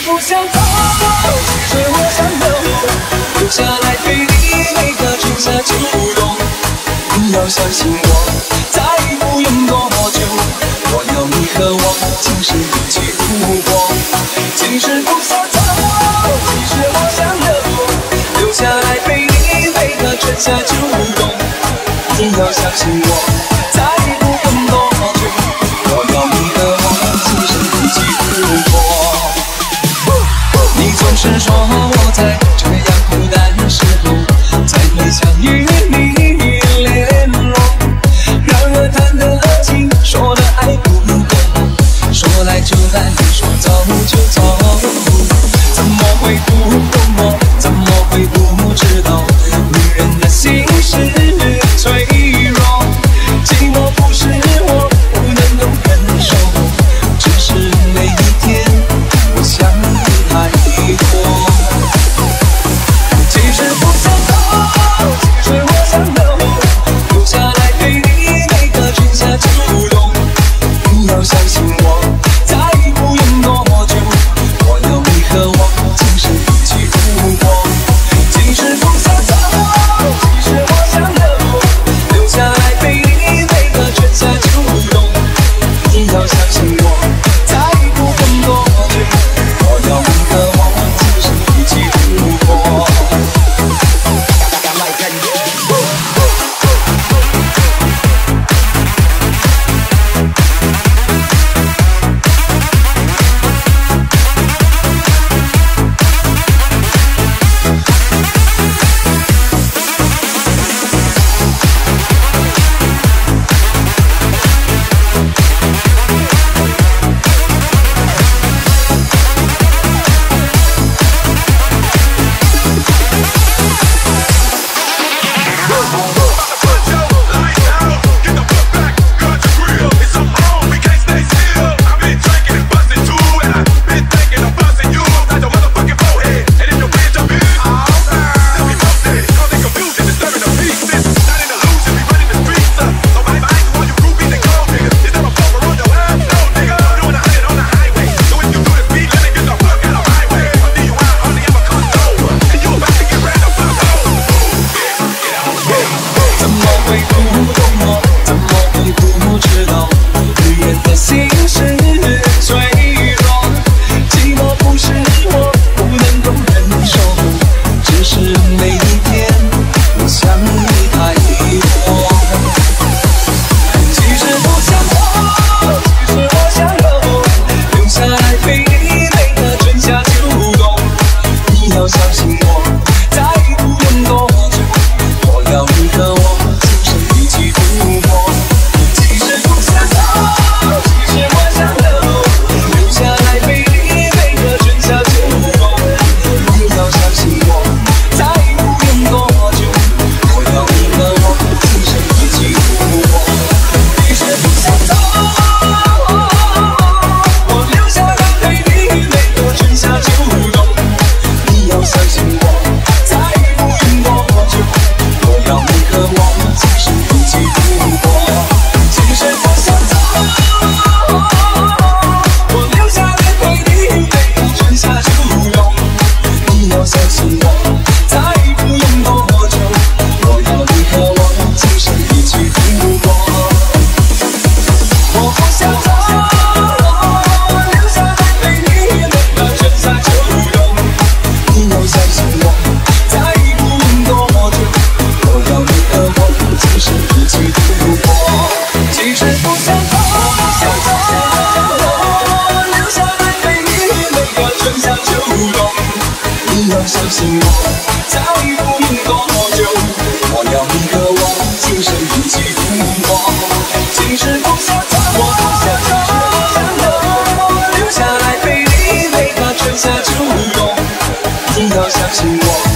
不想走，其实我想留，留下来陪你每个春夏秋冬。你要相信我，再不用多久，我要你和我今生一起度过。其实不想走，其实我想留，留下来陪你每个春夏秋冬。你要相信我，u hút tâm mơ tâm mơ vì vui 早已不用多久，我要你和我今生一起度过。即使风沙残，我多想留，留下来陪你。每个春夏秋冬，你要相信我。